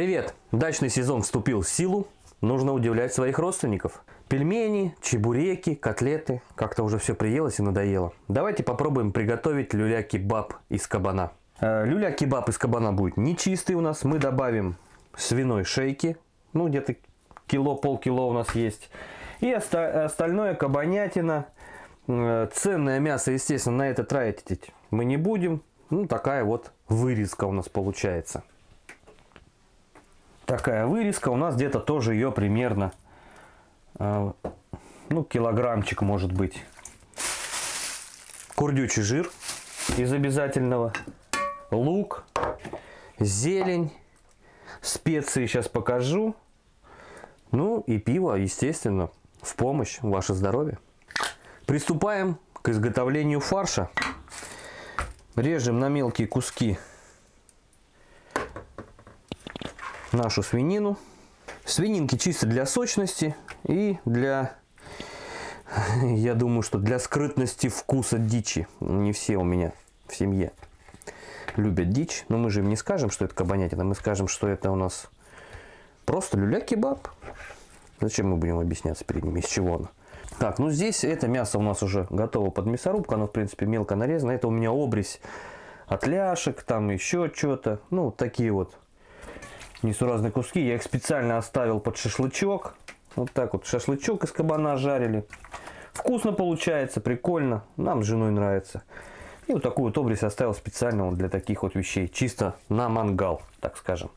Привет! Дачный сезон вступил в силу. Нужно удивлять своих родственников. Пельмени, чебуреки, котлеты. Как-то уже все приелось и надоело. Давайте попробуем приготовить люля-кебаб из кабана. Э, Люля-кебаб из кабана будет нечистый у нас. Мы добавим свиной шейки. Ну, где-то кило, полкило у нас есть. И оста- остальное кабанятина. Э, Ценное мясо, естественно, на это тратить мы не будем. Ну, такая вот вырезка у нас получается. Такая вырезка. У нас где-то тоже ее примерно, э, ну, килограммчик может быть. Курдючий жир из обязательного. Лук, зелень, специи сейчас покажу. Ну и пиво, естественно, в помощь, ваше здоровье. Приступаем к изготовлению фарша. Режем на мелкие куски нашу свинину. Свининки чисто для сочности и для, я думаю, что для скрытности вкуса дичи. Не все у меня в семье любят дичь, но мы же им не скажем, что это кабанятина, мы скажем, что это у нас просто люля-кебаб. Зачем мы будем объясняться перед ними, из чего оно? Так, ну здесь это мясо у нас уже готово под мясорубку, оно в принципе мелко нарезано. Это у меня обрезь от ляшек, там еще что-то. Ну, такие вот несуразные куски. Я их специально оставил под шашлычок. Вот так вот шашлычок из кабана жарили. Вкусно получается, прикольно. Нам с женой нравится. И вот такую вот обрезь оставил специально вот для таких вот вещей. Чисто на мангал, так скажем.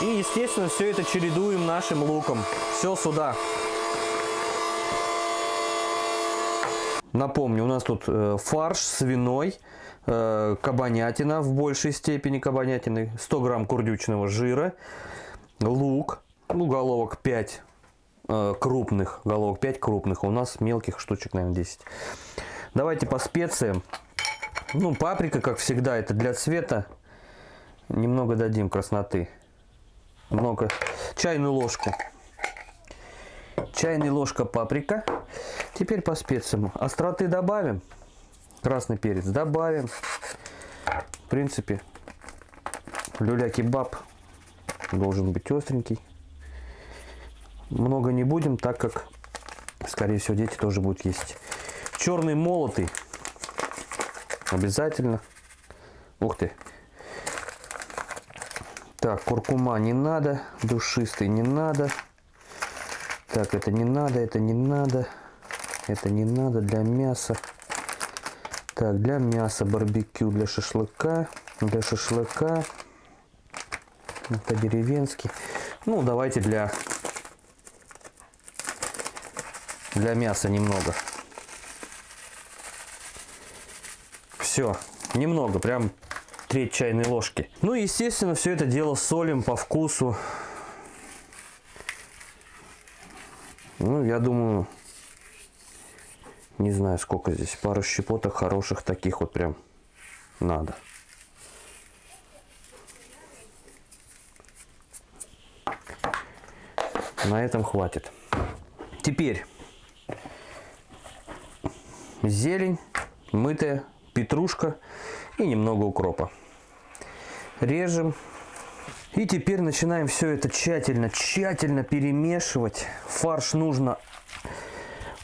И, естественно, все это чередуем нашим луком. Все сюда. Напомню, у нас тут э, фарш свиной, э, кабанятина в большей степени кабанятины, 100 грамм курдючного жира, лук, ну, головок 5 э, крупных, головок 5 крупных, а у нас мелких штучек, наверное, 10. Давайте по специям. Ну, паприка, как всегда, это для цвета. Немного дадим красноты много. Чайную ложку. Чайная ложка паприка. Теперь по специям. Остроты добавим. Красный перец добавим. В принципе, люля-кебаб должен быть остренький. Много не будем, так как, скорее всего, дети тоже будут есть. Черный молотый. Обязательно. Ух ты. Так, куркума не надо, душистый не надо. Так, это не надо, это не надо. Это не надо для мяса. Так, для мяса барбекю, для шашлыка. Для шашлыка. Это деревенский. Ну, давайте для, для мяса немного. Все, немного, прям треть чайной ложки. Ну и, естественно, все это дело солим по вкусу. Ну, я думаю, не знаю сколько здесь, пару щепоток хороших таких вот прям надо. На этом хватит. Теперь зелень, мытая, петрушка и немного укропа. Режем. И теперь начинаем все это тщательно, тщательно перемешивать. Фарш нужно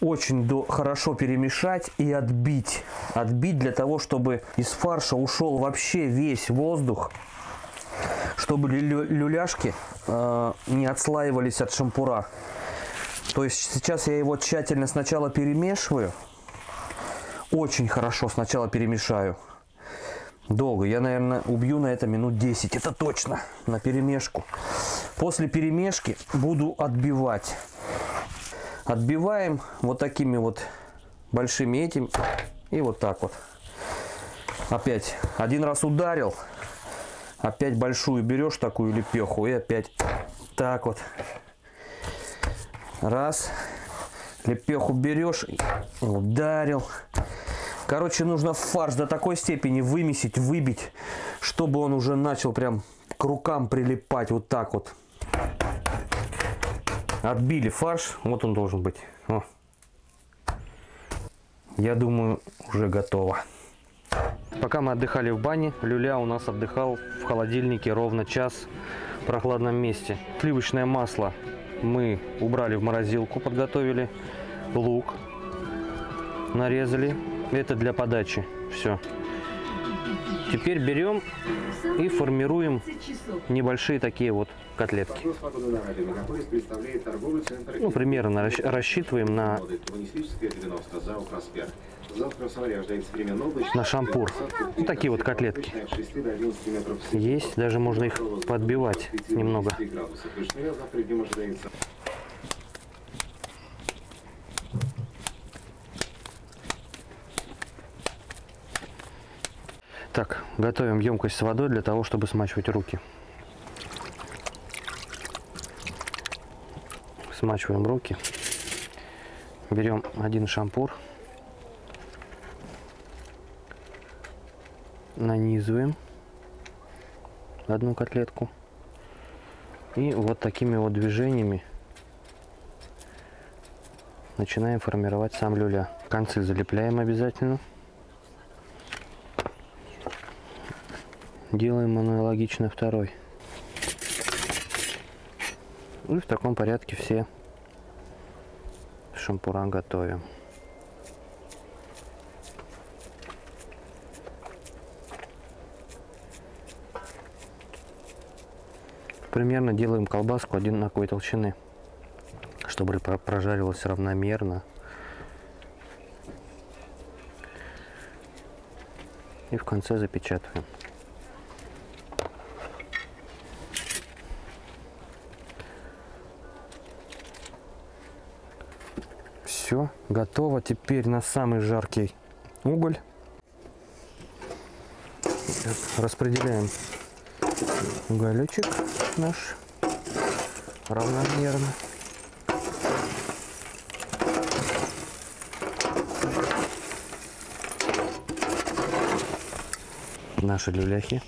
очень до, хорошо перемешать и отбить. Отбить для того, чтобы из фарша ушел вообще весь воздух. Чтобы лю люляшки э, не отслаивались от шампура. То есть сейчас я его тщательно сначала перемешиваю. Очень хорошо сначала перемешаю. Долго. Я, наверное, убью на это минут 10. Это точно. На перемешку. После перемешки буду отбивать. Отбиваем вот такими вот большими этим. И вот так вот. Опять один раз ударил. Опять большую берешь такую лепеху. И опять так вот. Раз. Лепеху берешь. Ударил. Короче, нужно фарш до такой степени вымесить, выбить, чтобы он уже начал прям к рукам прилипать вот так вот. Отбили фарш. Вот он должен быть. О. Я думаю, уже готово. Пока мы отдыхали в бане, Люля у нас отдыхал в холодильнике ровно час в прохладном месте. Сливочное масло мы убрали в морозилку, подготовили. Лук нарезали. Это для подачи. Все. Теперь берем и формируем небольшие такие вот котлетки. Ну, примерно рассчитываем на, Моды Коммунистическая 90, ЗАО «Проспект». Завтра в Самаре ожидается переменно облачно. на шампур. Ну, такие вот котлетки. От 6 до 11 метров в секунду. Есть, даже можно их подбивать 5 немного. Готовим емкость с водой для того, чтобы смачивать руки. Смачиваем руки. Берем один шампур. Нанизываем одну котлетку. И вот такими вот движениями начинаем формировать сам люля. Концы залепляем обязательно. Делаем аналогично второй. И в таком порядке все шампура готовим. Примерно делаем колбаску одинаковой толщины, чтобы про- прожарилась равномерно. И в конце запечатываем. Все, готово. Теперь на самый жаркий уголь. Так, распределяем уголечек наш равномерно. Наши люляхи.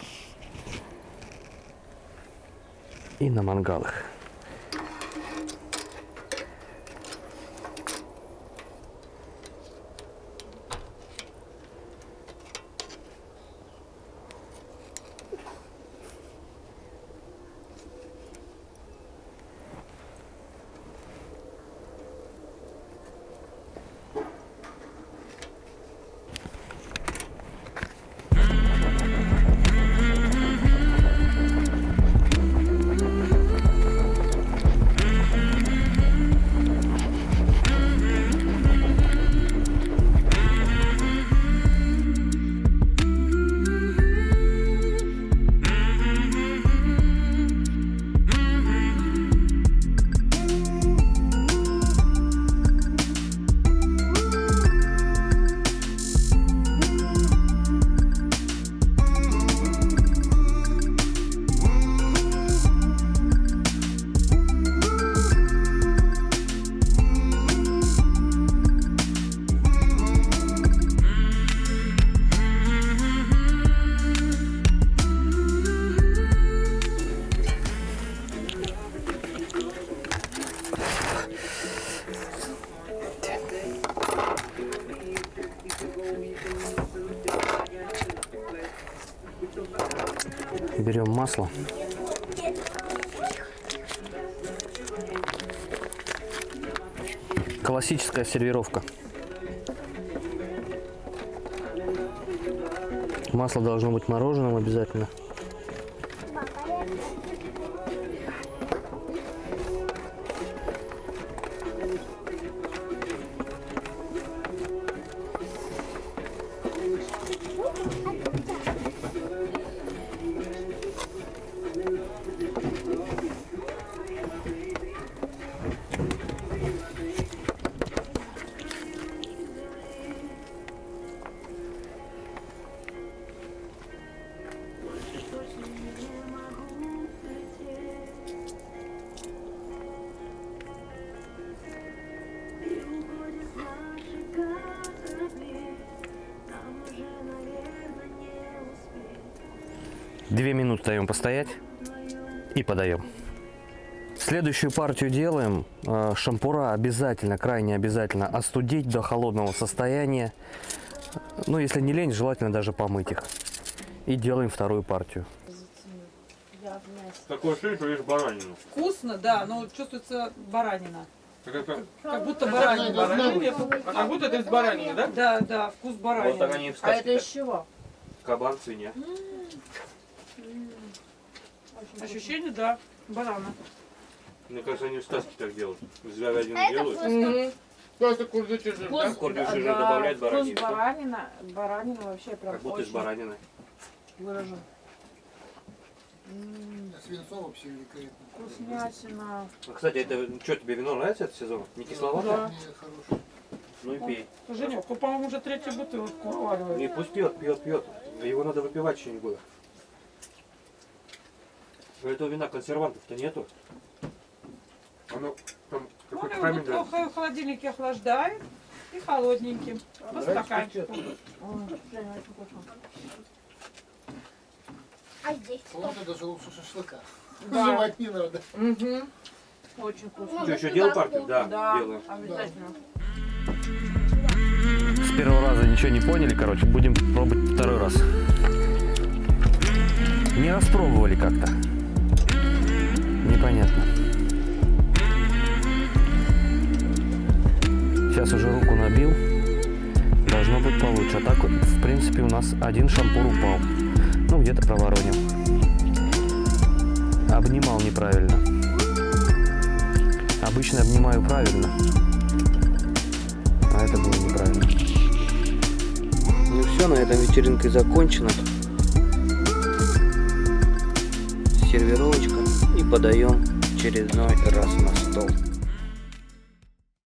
И на мангалах. Масло. Классическая сервировка. Масло должно быть мороженым обязательно. Две минуты даем постоять и подаем. Следующую партию делаем. Э, Шампура обязательно, крайне обязательно остудить до холодного состояния. Ну, если не лень, желательно даже помыть их. И делаем вторую партию. Такое ощущение, что ешь баранину. Вкусно, да, но чувствуется баранина. Это, Как будто баранина. а как будто это из баранины, да? Да, да, вкус Вот так баранины. они и в А это из чего? Кабан в Ощущение, да, барана. Мне кажется, они в сказке так делают. Из говядины делают. Мгм. Просто курдючий жир, да? Вкус, Курдючий жир да, добавляют вкус баранину. баранина, баранина вообще прям Как будто из баранины. выражен. Свинцово все великолепно. Вкуснятина. А, Кстати, это что, тебе вино нравится этот сезон? Не кисловато? Да. Не. Ну и пей. Женек, по-моему, уже третью бутылку вываливает. Не, пусть пьет, пьет, пьет. Его надо выпивать течение года. У этого вина консервантов-то нету. Оно там Он какой-то его камень. бутылку в холодильнике охлаждает и холодненьким. По стаканчику. А здесь Вот это даже лучше шашлыка. Да. Животина, да. Мгм. Очень вкусно. Что, еще делал партию? Да, Да, делаем. обязательно. С первого раза ничего не поняли, короче, будем пробовать второй раз. Не распробовали как-то. Непонятно. Сейчас уже руку набил. Должно быть получше. А так, в принципе, у нас один шампур упал. Ну, где-то проворонил. Обнимал неправильно. Обычно обнимаю правильно. А это было неправильно. Ну все, на этом вечеринка закончена. Сервировочка подаем очередной раз на стол.